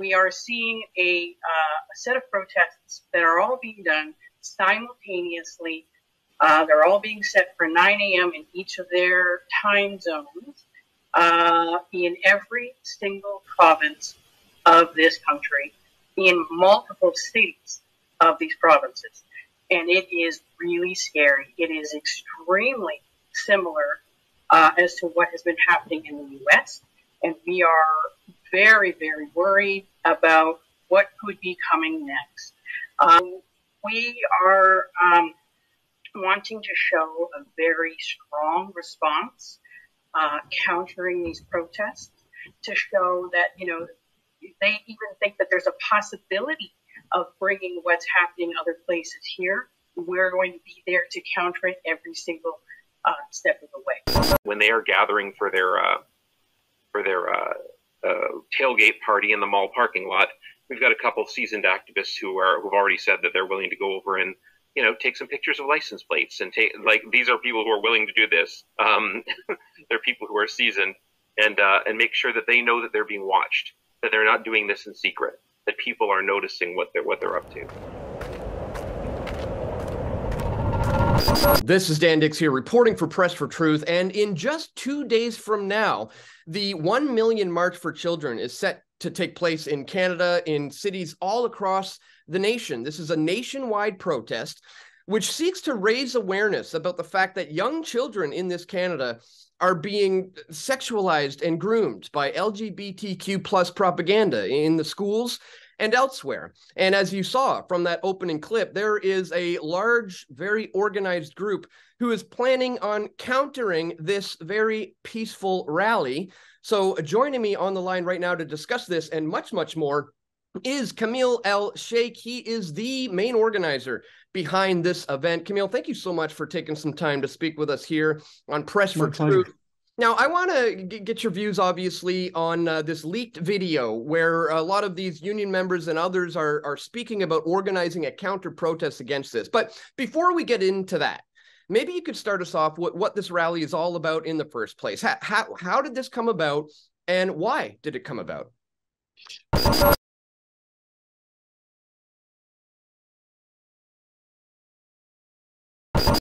we are seeing a, uh, a set of protests that are all being done simultaneously. Uh, they're all being set for 9 a.m. in each of their time zones uh, in every single province of this country, in multiple cities of these provinces. And it is really scary. It is extremely similar uh, as to what has been happening in the U.S. And we are very, very worried about what could be coming next. Um, we are um, wanting to show a very strong response uh, countering these protests to show that, you know, they even think that there's a possibility of bringing what's happening other places here. We're going to be there to counter it every single uh, step of the way. When they are gathering for their uh, for their uh, tailgate party in the mall parking lot, we've got a couple seasoned activists who are who've already said that they're willing to go over and you know take some pictures of license plates and take like these are people who are willing to do this. Um, they're people who are seasoned and uh, and make sure that they know that they're being watched, that they're not doing this in secret, that people are noticing what they're what they're up to. This is Dan Dicks here reporting for Press for Truth. And in just two days from now, the 1 million March for Children is set to take place in Canada, in cities all across the nation. This is a nationwide protest which seeks to raise awareness about the fact that young children in this Canada are being sexualized and groomed by LGBTQ plus propaganda in the schools and elsewhere. And as you saw from that opening clip, there is a large, very organized group who is planning on countering this very peaceful rally. So, joining me on the line right now to discuss this and much, much more is Kameal L Shaiek. He is the main organizer behind this event. Kameal, thank you so much for taking some time to speak with us here on Press My for pleasure. Truth. Now, I want to get your views, obviously, on uh, this leaked video where a lot of these union members and others are, are speaking about organizing a counter protest against this. But before we get into that, maybe you could start us off what, what this rally is all about in the first place. How, how, how did this come about and why did it come about?